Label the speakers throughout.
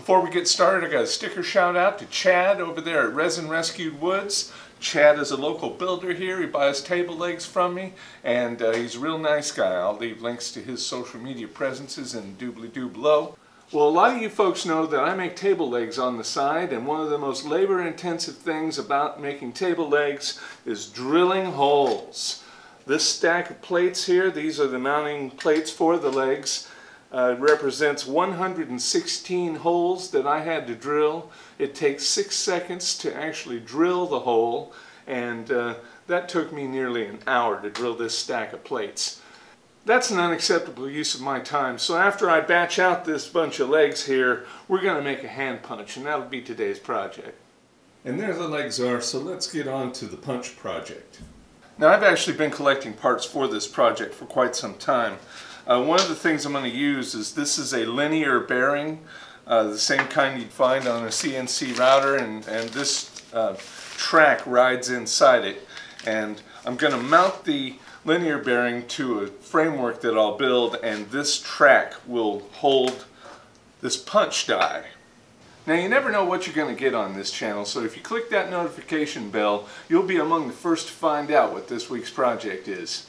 Speaker 1: Before we get started, I got a sticker shout out to Chad over there at Resin Rescued Woods. Chad is a local builder here. He buys table legs from me, and uh, he's a real nice guy. I'll leave links to his social media presences in doobly-doo below. Well, a lot of you folks know that I make table legs on the side, and one of the most labor-intensive things about making table legs is drilling holes. This stack of plates here, these are the mounting plates for the legs, uh, represents 116 holes that I had to drill. It takes six seconds to actually drill the hole and uh, that took me nearly an hour to drill this stack of plates. That's an unacceptable use of my time so after I batch out this bunch of legs here we're going to make a hand punch and that'll be today's project. And there the legs are so let's get on to the punch project. Now I've actually been collecting parts for this project for quite some time. Uh, one of the things I'm going to use is this is a linear bearing, uh, the same kind you'd find on a CNC router, and, and this uh, track rides inside it. And I'm going to mount the linear bearing to a framework that I'll build, and this track will hold this punch die. Now you never know what you're going to get on this channel, so if you click that notification bell, you'll be among the first to find out what this week's project is.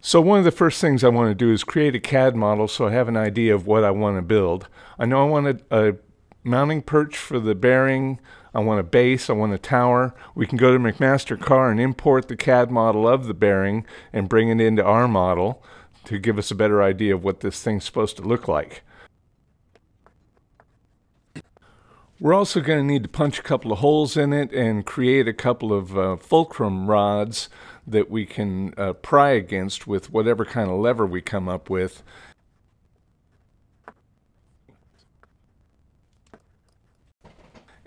Speaker 1: So one of the first things I want to do is create a CAD model so I have an idea of what I want to build. I know I want a, a mounting perch for the bearing, I want a base, I want a tower. We can go to McMaster-Carr and import the CAD model of the bearing and bring it into our model to give us a better idea of what this thing's supposed to look like. We're also going to need to punch a couple of holes in it and create a couple of uh, fulcrum rods that we can uh, pry against with whatever kind of lever we come up with.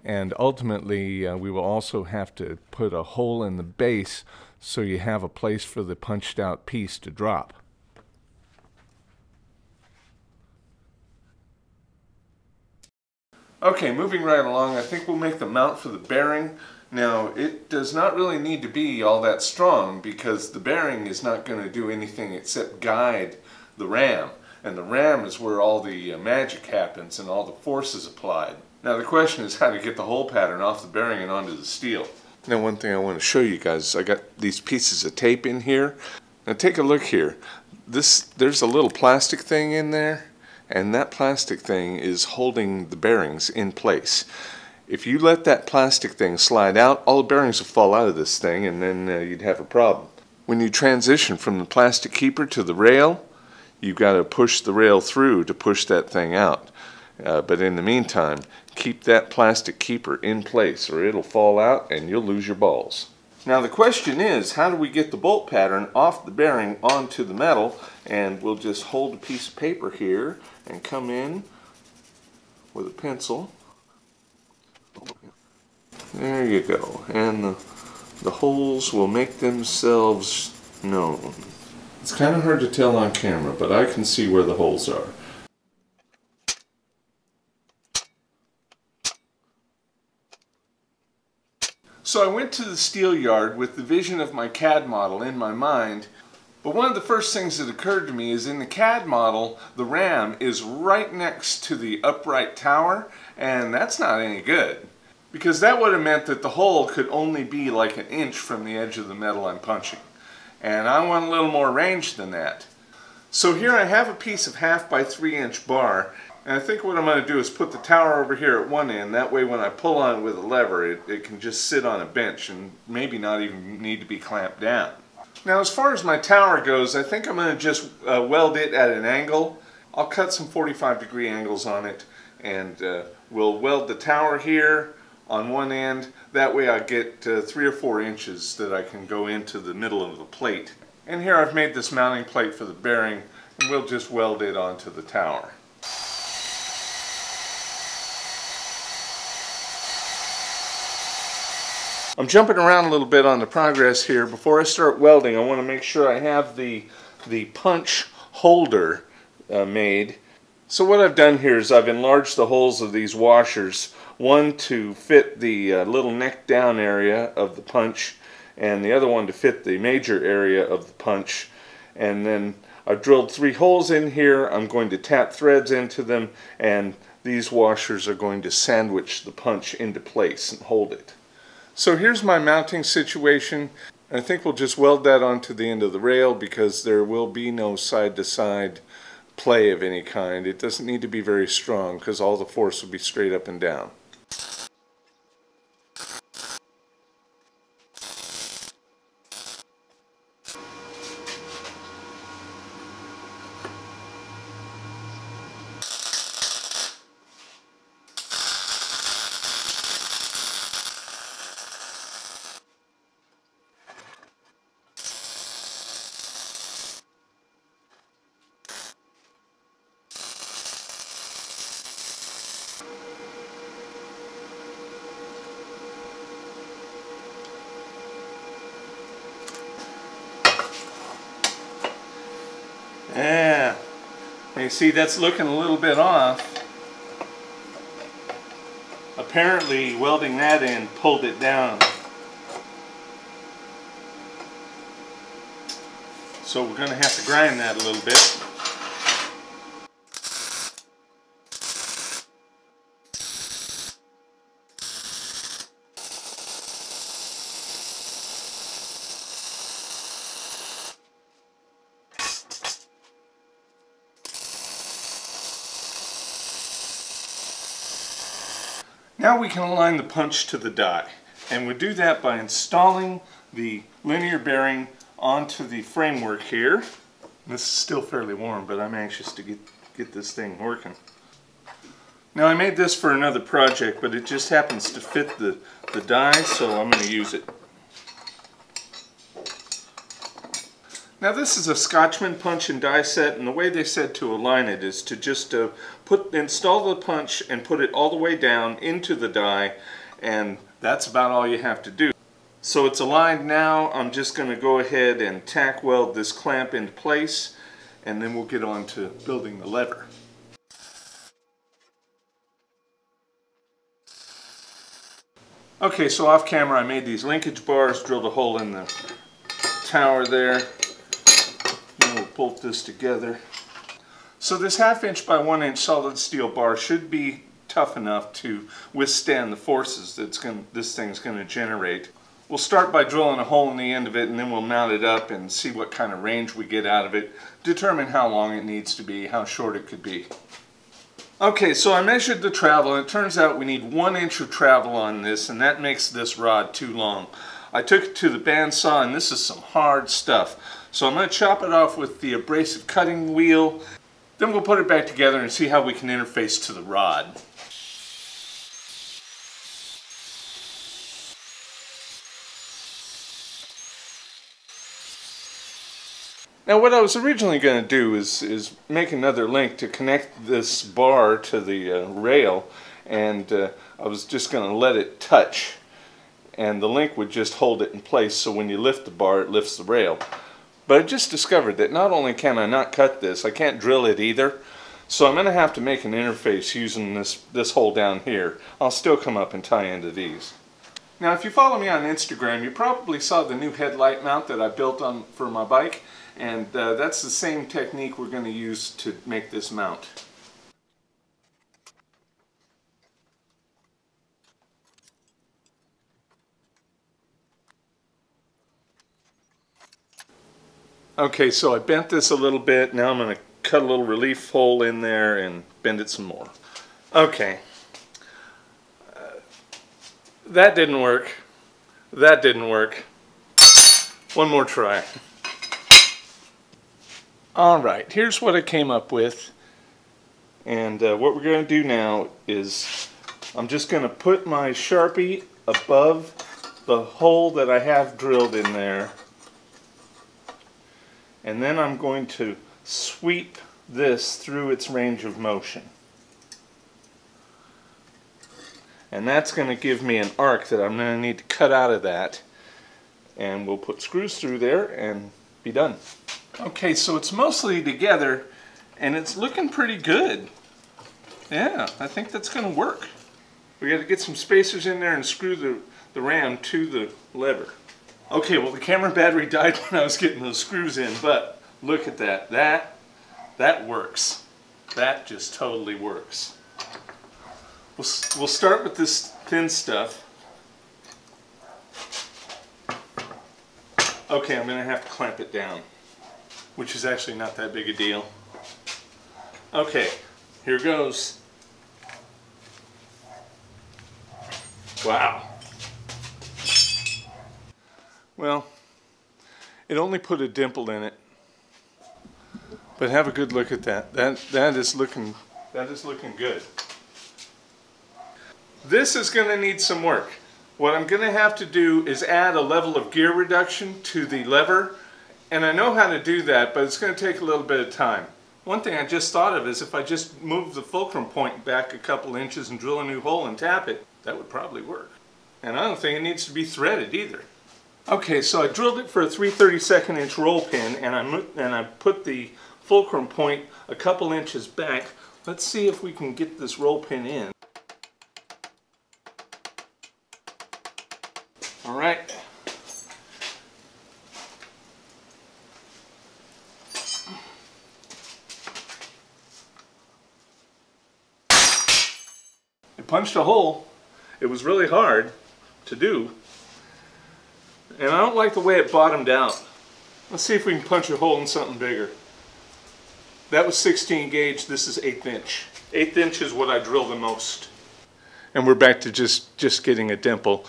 Speaker 1: And ultimately, uh, we will also have to put a hole in the base so you have a place for the punched out piece to drop. Okay, moving right along, I think we'll make the mount for the bearing. Now, it does not really need to be all that strong because the bearing is not going to do anything except guide the ram. And the ram is where all the uh, magic happens and all the force is applied. Now the question is how to get the hole pattern off the bearing and onto the steel. Now one thing I want to show you guys, I got these pieces of tape in here. Now take a look here. This There's a little plastic thing in there and that plastic thing is holding the bearings in place if you let that plastic thing slide out, all the bearings will fall out of this thing and then uh, you'd have a problem. When you transition from the plastic keeper to the rail, you've got to push the rail through to push that thing out. Uh, but in the meantime, keep that plastic keeper in place or it'll fall out and you'll lose your balls. Now the question is, how do we get the bolt pattern off the bearing onto the metal? And we'll just hold a piece of paper here and come in with a pencil there you go. And the, the holes will make themselves known. It's kind of hard to tell on camera, but I can see where the holes are. So I went to the steel yard with the vision of my CAD model in my mind, but one of the first things that occurred to me is in the CAD model, the ram is right next to the upright tower, and that's not any good. Because that would have meant that the hole could only be like an inch from the edge of the metal I'm punching. And I want a little more range than that. So here I have a piece of half by three inch bar and I think what I'm going to do is put the tower over here at one end. That way when I pull on it with a lever it, it can just sit on a bench and maybe not even need to be clamped down. Now as far as my tower goes I think I'm going to just uh, weld it at an angle. I'll cut some 45 degree angles on it and uh, we'll weld the tower here on one end. That way I get uh, three or four inches that I can go into the middle of the plate. And here I've made this mounting plate for the bearing and we'll just weld it onto the tower. I'm jumping around a little bit on the progress here. Before I start welding, I want to make sure I have the, the punch holder uh, made. So what I've done here is I've enlarged the holes of these washers one to fit the uh, little neck down area of the punch and the other one to fit the major area of the punch and then I've drilled three holes in here I'm going to tap threads into them and these washers are going to sandwich the punch into place and hold it. So here's my mounting situation. I think we'll just weld that onto the end of the rail because there will be no side-to-side -side play of any kind. It doesn't need to be very strong because all the force will be straight up and down. Yeah. See that's looking a little bit off. Apparently welding that in pulled it down. So we're going to have to grind that a little bit. Now we can align the punch to the die and we do that by installing the linear bearing onto the framework here. This is still fairly warm but I'm anxious to get, get this thing working. Now I made this for another project but it just happens to fit the, the die so I'm going to use it. Now this is a Scotchman punch and die set and the way they said to align it is to just uh, put install the punch and put it all the way down into the die and that's about all you have to do. So it's aligned now. I'm just going to go ahead and tack weld this clamp into place and then we'll get on to building the lever. Okay, so off camera I made these linkage bars, drilled a hole in the tower there, and we'll bolt this together. So this half inch by one inch solid steel bar should be tough enough to withstand the forces that this thing's going to generate. We'll start by drilling a hole in the end of it and then we'll mount it up and see what kind of range we get out of it, determine how long it needs to be, how short it could be. Okay, so I measured the travel and it turns out we need one inch of travel on this and that makes this rod too long. I took it to the bandsaw and this is some hard stuff. So I'm going to chop it off with the abrasive cutting wheel. Then we'll put it back together and see how we can interface to the rod. Now what I was originally going to do is, is make another link to connect this bar to the uh, rail and uh, I was just going to let it touch and the link would just hold it in place so when you lift the bar it lifts the rail. But I just discovered that not only can I not cut this, I can't drill it either. So I'm going to have to make an interface using this, this hole down here. I'll still come up and tie into these. Now if you follow me on Instagram, you probably saw the new headlight mount that I built on for my bike. And uh, that's the same technique we're going to use to make this mount. Okay, so I bent this a little bit. Now I'm going to cut a little relief hole in there and bend it some more. Okay. Uh, that didn't work. That didn't work. One more try. Alright, here's what I came up with. And uh, what we're going to do now is I'm just going to put my Sharpie above the hole that I have drilled in there and then I'm going to sweep this through its range of motion. And that's going to give me an arc that I'm going to need to cut out of that. And we'll put screws through there and be done. Okay, so it's mostly together and it's looking pretty good. Yeah, I think that's going to work. We got to get some spacers in there and screw the, the ram to the lever. Okay, well the camera battery died when I was getting those screws in, but look at that. That, that works. That just totally works. We'll, we'll start with this thin stuff. Okay, I'm gonna have to clamp it down, which is actually not that big a deal. Okay, here goes. Wow. Well, it only put a dimple in it. But have a good look at that. That that is looking that is looking good. This is going to need some work. What I'm going to have to do is add a level of gear reduction to the lever. And I know how to do that, but it's going to take a little bit of time. One thing I just thought of is if I just move the fulcrum point back a couple inches and drill a new hole and tap it, that would probably work. And I don't think it needs to be threaded either. Okay, so I drilled it for a 3 32nd inch roll pin and I, and I put the fulcrum point a couple inches back. Let's see if we can get this roll pin in. All right. It punched a hole. It was really hard to do. And I don't like the way it bottomed out. Let's see if we can punch a hole in something bigger. That was 16 gauge, this is 8th inch. 8th inch is what I drill the most. And we're back to just, just getting a dimple.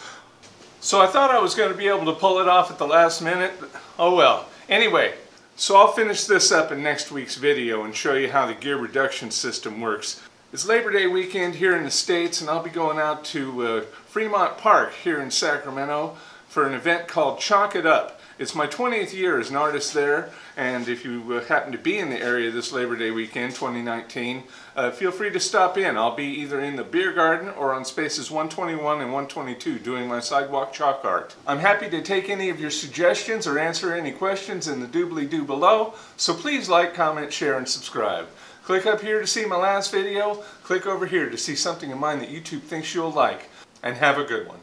Speaker 1: So I thought I was going to be able to pull it off at the last minute. Oh well. Anyway, so I'll finish this up in next week's video and show you how the gear reduction system works. It's Labor Day weekend here in the States and I'll be going out to uh, Fremont Park here in Sacramento for an event called Chalk It Up. It's my 20th year as an artist there, and if you uh, happen to be in the area this Labor Day weekend, 2019, uh, feel free to stop in. I'll be either in the beer garden or on spaces 121 and 122 doing my sidewalk chalk art. I'm happy to take any of your suggestions or answer any questions in the doobly-doo below, so please like, comment, share, and subscribe. Click up here to see my last video, click over here to see something of mine that YouTube thinks you'll like, and have a good one.